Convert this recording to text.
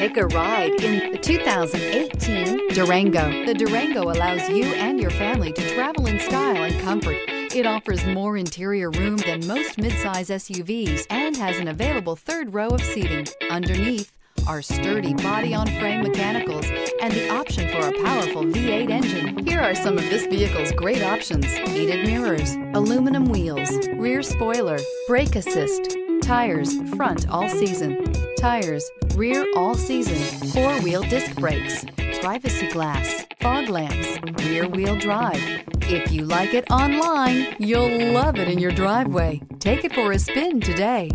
Take a ride in the 2018 Durango. The Durango allows you and your family to travel in style and comfort. It offers more interior room than most midsize SUVs and has an available third row of seating. Underneath are sturdy body-on-frame mechanicals and the option for a powerful V8 engine. Here are some of this vehicle's great options. Heated mirrors, aluminum wheels, rear spoiler, brake assist, tires, front all season, tires, rear all season, four-wheel disc brakes, privacy glass, fog lamps, rear wheel drive. If you like it online, you'll love it in your driveway. Take it for a spin today.